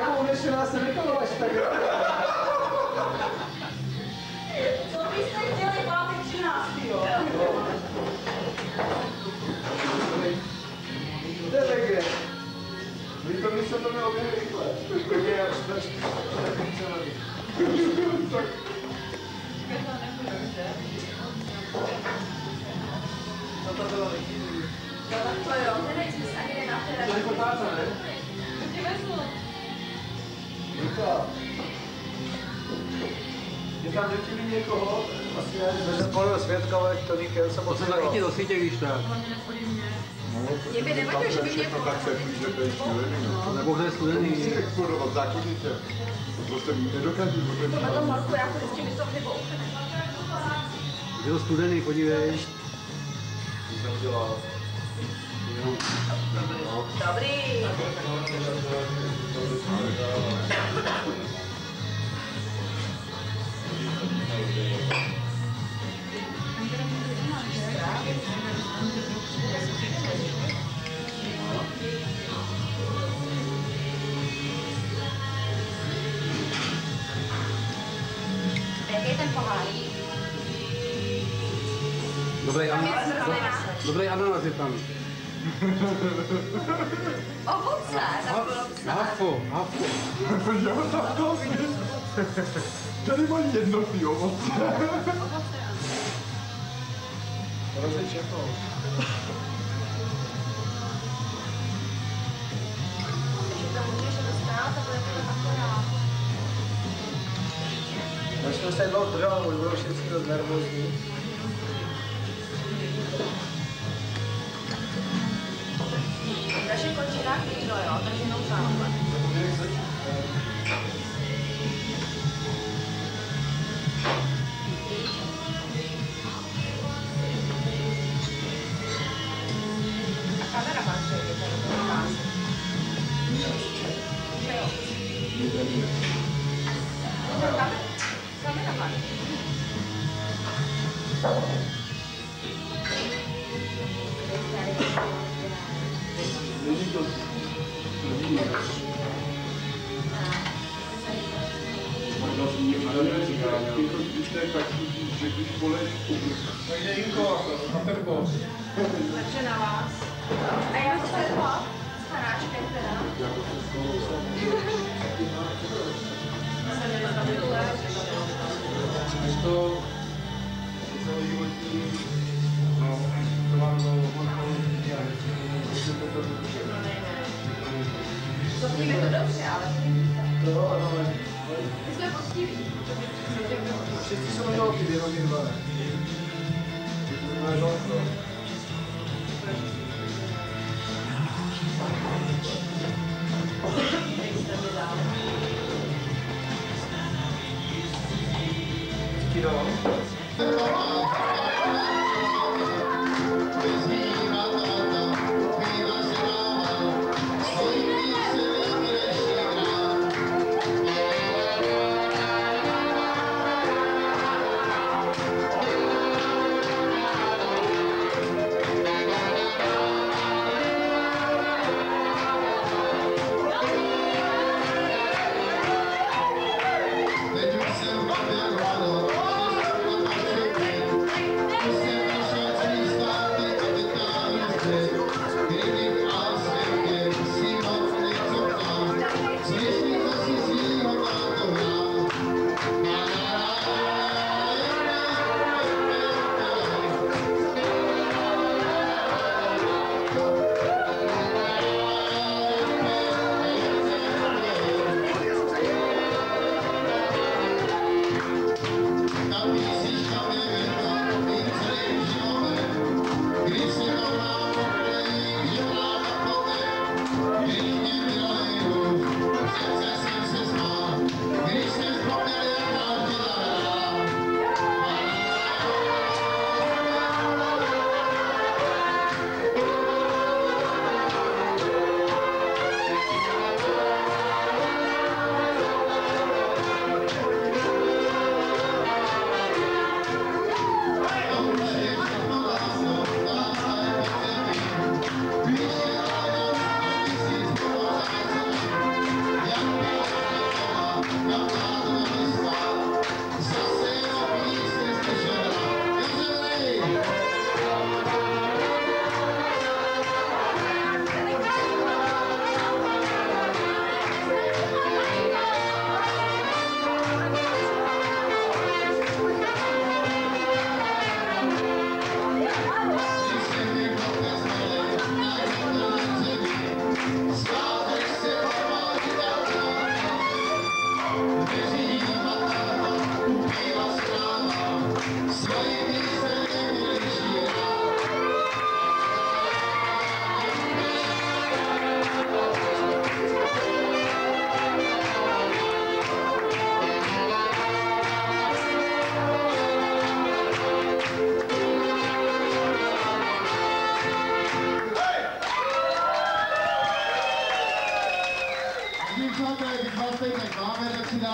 konečně nás nevykolovaš tak. Co byste chtěli pátek 13. jo? To je legend. Vy to my se to mělo během rychle. Protože já čtvrt, No to bylo nejvíc. No tak to jo, nevím, jsi ani To je nenatěrali. jako táta, ne? Tě vezmu. Luka. Je tam děti někoho? Asi ne. Jsme polil svědka, ale to nikdo se To moc se zachytí do sítě, když tak. Mě by nevadilo, že by mě tak se píše, to je šílený. no. Nebo to je studený. Musí explodovat zákonitě. To prostě nedokážu vůbec. Tohle to Marku, já to vždycky. Je to studený, podívej. Jsem udělal. Dobrý. Dobrej, ano, dobré, ano, ano, ano, ano, ano, ano, ano, ano, ano, ano, Ho pulsato, ho pulsato. Affo, affo. Vogliamo tappare? Sto rimagliendo più, ho pulsato. Però sei certo. Acho que você é louco, velho, eu vou chegar no nervosinho. なってみろよ私のさお前ダメだから。Takže Jinko, na tempo. Takže na vás. A já to mám s panáčkem teda. Než to celoživotní, no, to vám bylo morfologický a že to. To víme to dobře, ale To ano, ale C'est chi sono gli occhi dei Rocky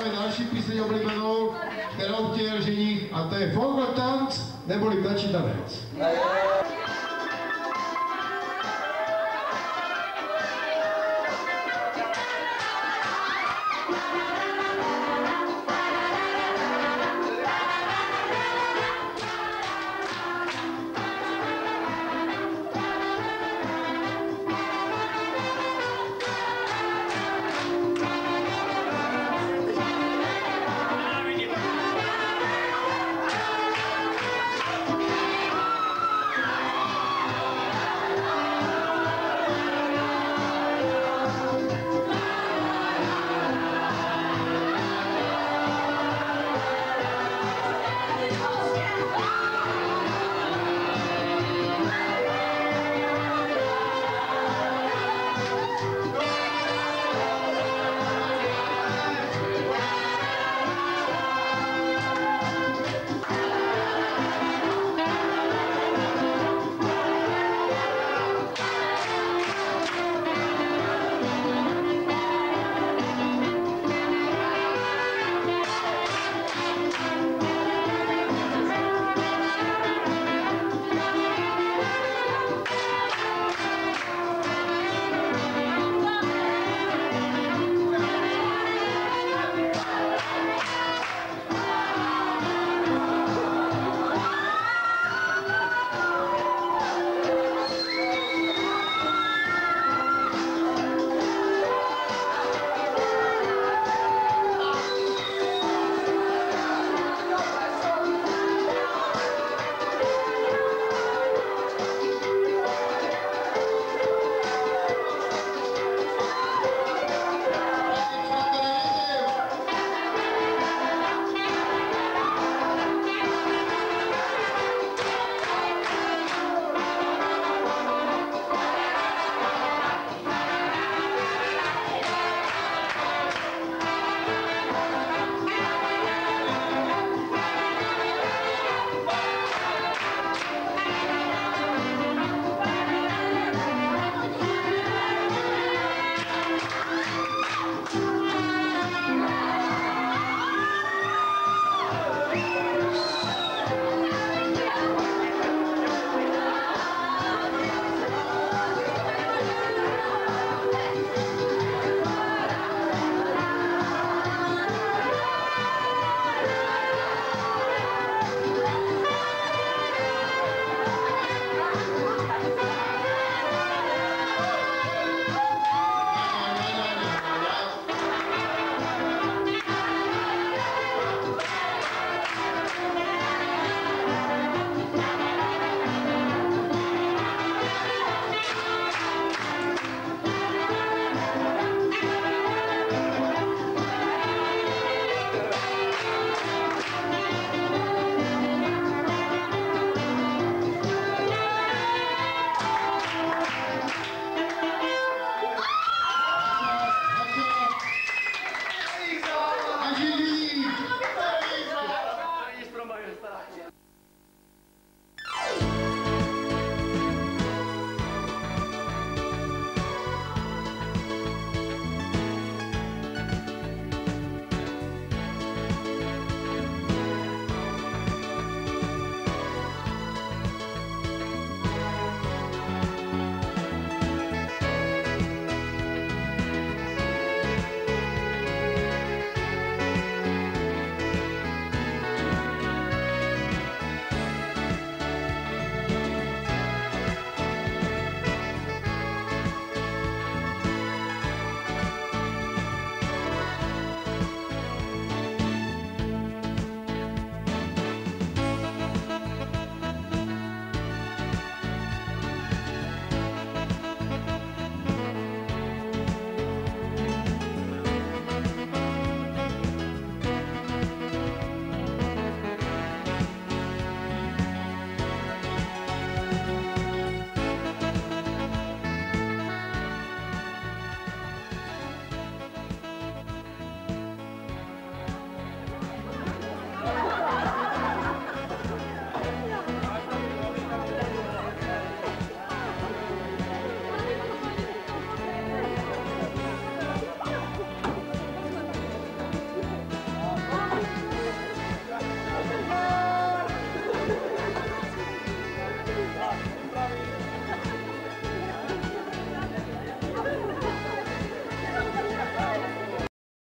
dáme další píseň oblíbenou, kterou chtěl ženich, a to je Fogo tanc, neboli ptačí tanec. Je-